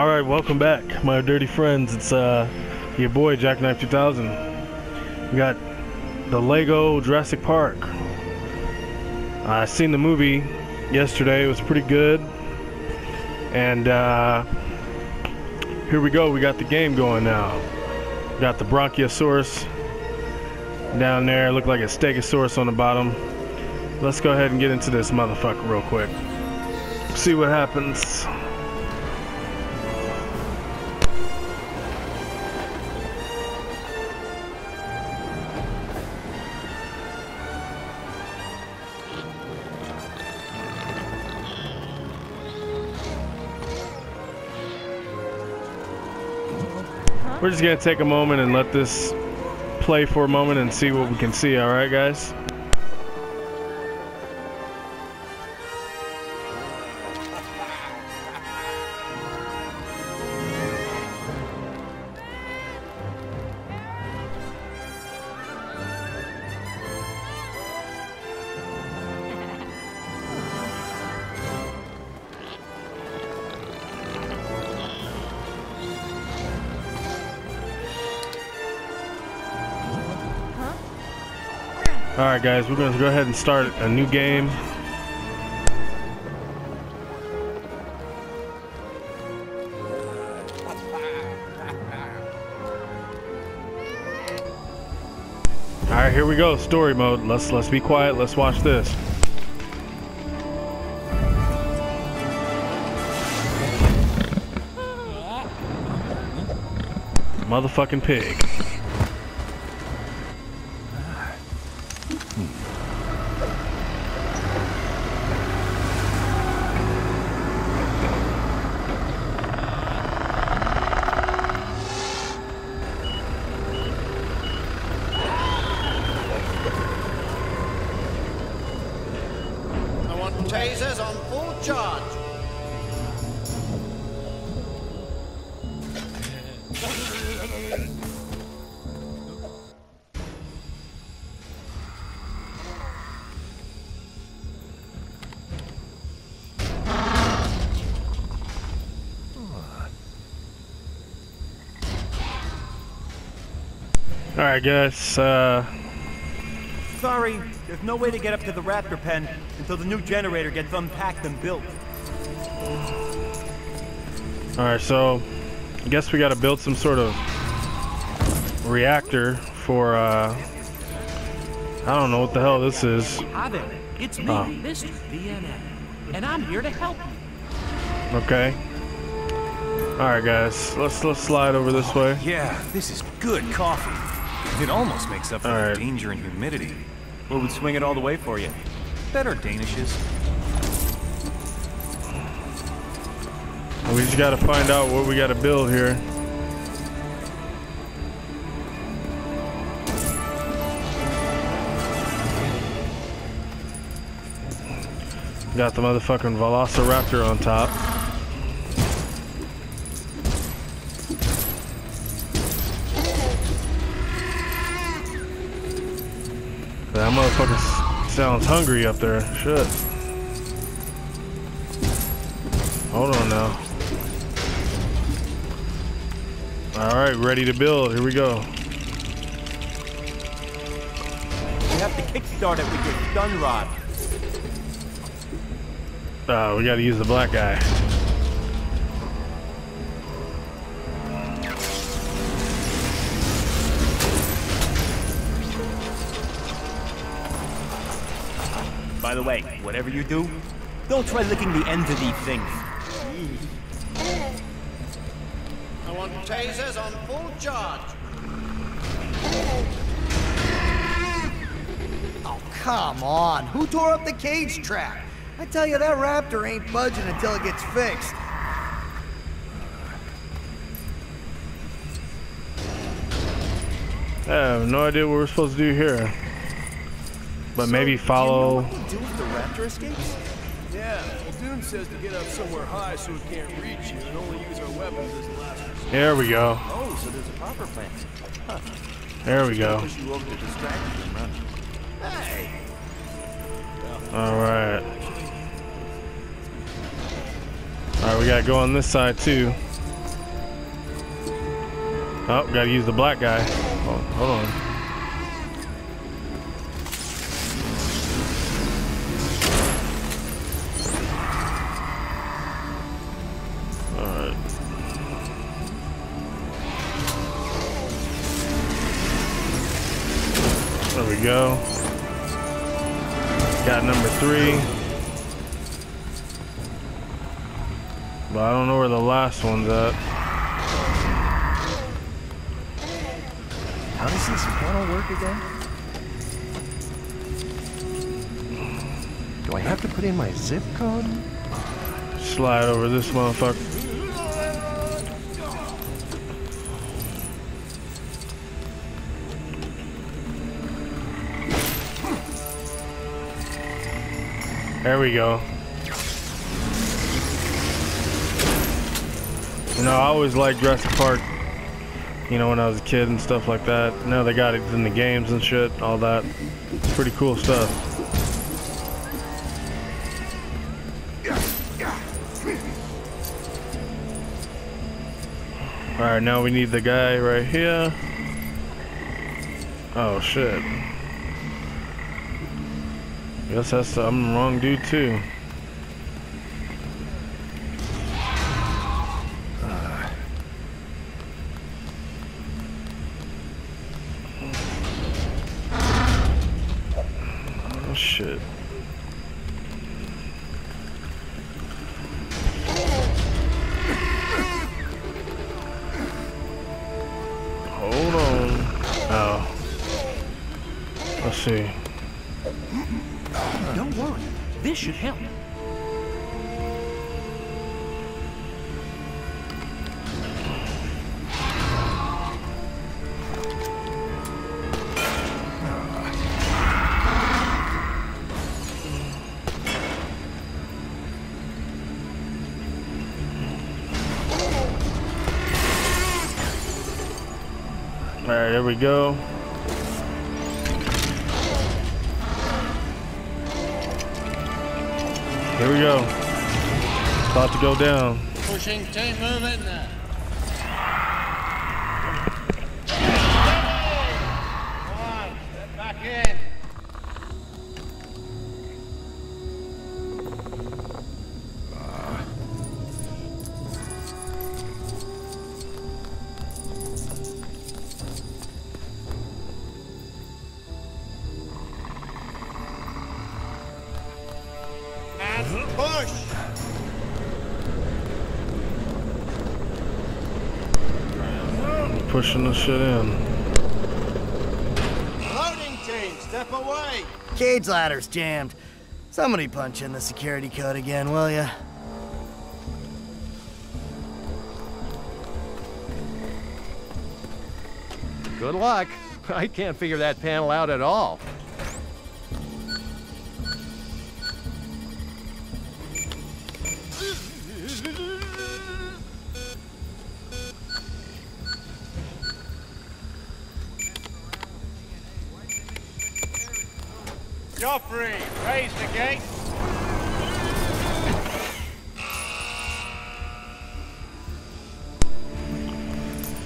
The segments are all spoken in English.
All right, welcome back, my dirty friends. It's uh, your boy Jackknife 2000. We got the Lego Jurassic Park. I seen the movie yesterday. It was pretty good. And uh, here we go. We got the game going now. We got the Bronchiosaurus down there. Look like a Stegosaurus on the bottom. Let's go ahead and get into this motherfucker real quick. See what happens. We're just gonna take a moment and let this play for a moment and see what we can see, alright guys? Alright guys, we're gonna go ahead and start a new game. Alright, here we go, story mode. Let's let's be quiet, let's watch this. Motherfucking pig. Alright guys, uh Sorry, there's no way to get up to the raptor pen until the new generator gets unpacked and built. Alright, so I guess we gotta build some sort of reactor for uh I don't know what the hell this is. Hi there, it's me, Oh. Mr. DNA, and I'm here to help you. Okay. Alright guys, let's let's slide over this way. Yeah, this is good coffee. It almost makes up for All the danger and humidity. What would swing it all the way for you? Better Danishes. We just gotta find out what we gotta build here. Got the motherfucking Velociraptor on top. That motherfucker sounds hungry up there. Shit. Hold on now. Alright, ready to build. Here we go. You have to kickstart it with your stun rod. Uh, we gotta use the black guy. By the way, whatever you do, don't try licking the ends of these things. I want tasers on full charge. Oh, come on. Who tore up the cage trap? I tell you, that raptor ain't budging until it gets fixed. I have no idea what we're supposed to do here. But maybe follow. You know what to do if the raptor escapes? Yeah, well, Dune says to get up somewhere high so it can't reach you and only use our weapons as a last resort. There we go. Oh, so there's a proper plan. There we go. Push you over to distract you from running. Hey, Alright. Alright, we gotta go on this side too. Oh, gotta use the black guy. Oh, hold on. We go. Got number three. But I don't know where the last one's at. How does this panel work again? Do I have to put in my zip code? Slide over this motherfucker. There we go. You know, I always liked Jurassic Park, you know, when I was a kid and stuff like that. Now they got it in the games and shit, all that. It's pretty cool stuff. Alright, now we need the guy right here. Oh shit. Guess that's I'm the wrong dude too. Ah. Oh shit. Hold on. Oh. Let's see. This should help. Alright, there we go. Here we go. About to go down. Pushing move Pushing the shit in. Loading team, step away. Cage ladder's jammed. Somebody punch in the security code again, will ya? Good luck. I can't figure that panel out at all. Jophery, raise the gate.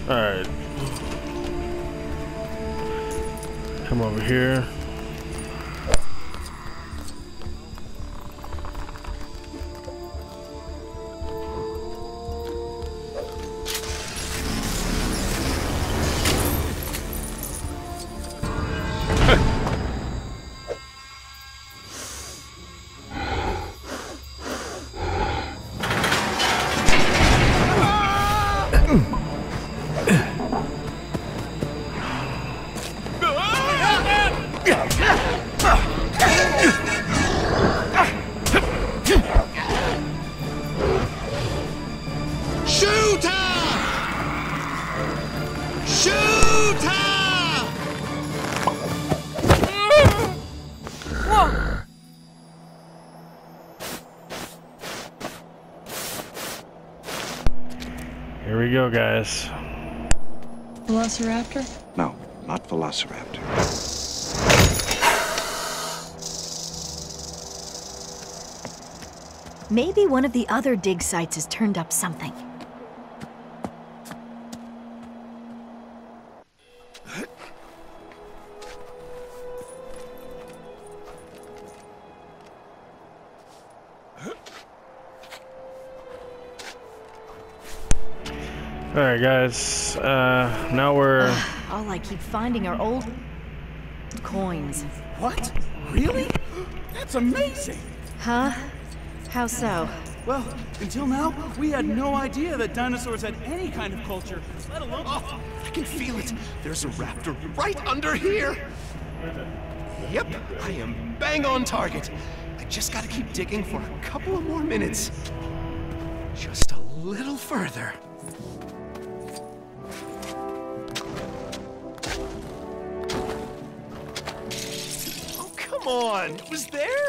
Alright. Come over here. Shoot her! Shoot her! Here we go, guys. Velociraptor? No, not Velociraptor. Maybe one of the other dig sites has turned up something. All right, guys. Uh, now we're. All I keep finding are old coins. What? Really? That's amazing. Huh? How so? Well, until now, we had no idea that dinosaurs had any kind of culture, let alone. Oh, I can feel it. There's a raptor right under here. Yep, I am bang on target. I just gotta keep digging for a couple of more minutes. Just a little further. Come on. It was there?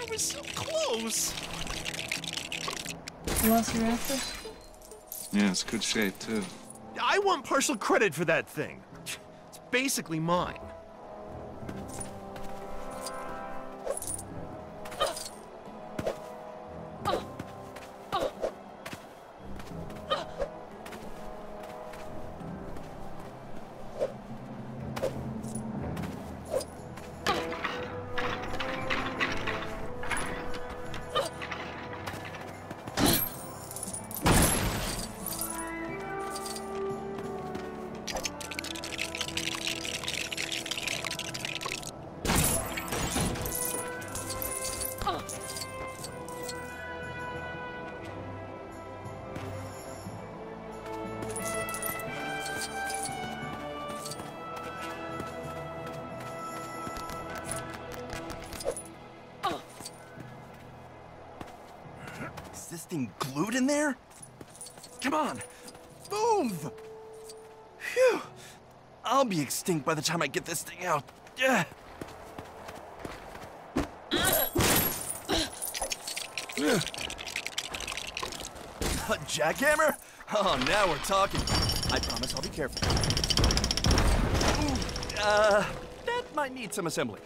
I was so close. Velociraptor? Yeah, it's good shape, too. I want partial credit for that thing. It's basically mine. Thing glued in there? Come on, move! Phew! I'll be extinct by the time I get this thing out. Yeah. A jackhammer? Oh, now we're talking. I promise I'll be careful. Ooh, uh, that might need some assembly.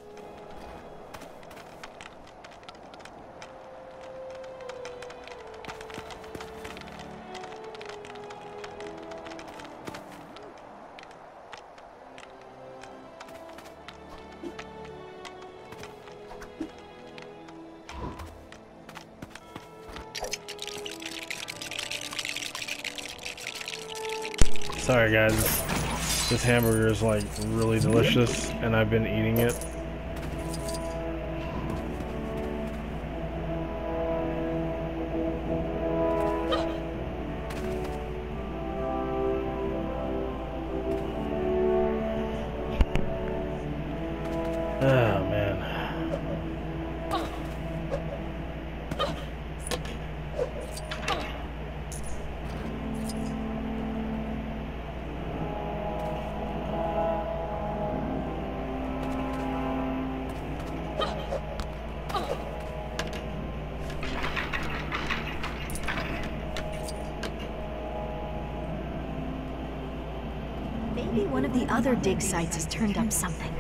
Sorry, guys. This hamburger is like really delicious, and I've been eating it. Oh man. Maybe one of the other dig sites has turned up something.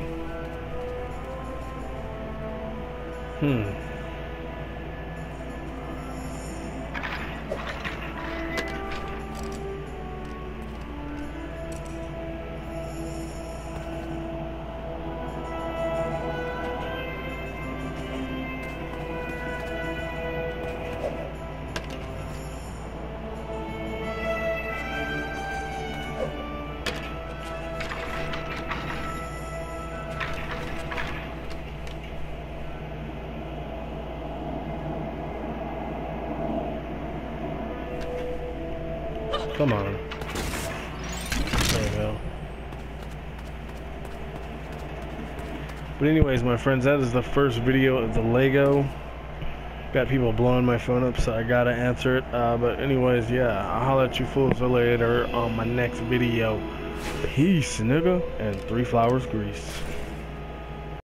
Hmm. Come on. There we go. But anyways, my friends, that is the first video of the Lego. Got people blowing my phone up, so I gotta answer it. Uh, but anyways, yeah, I'll holler at you fools later on my next video. Peace, nigga, and three flowers grease.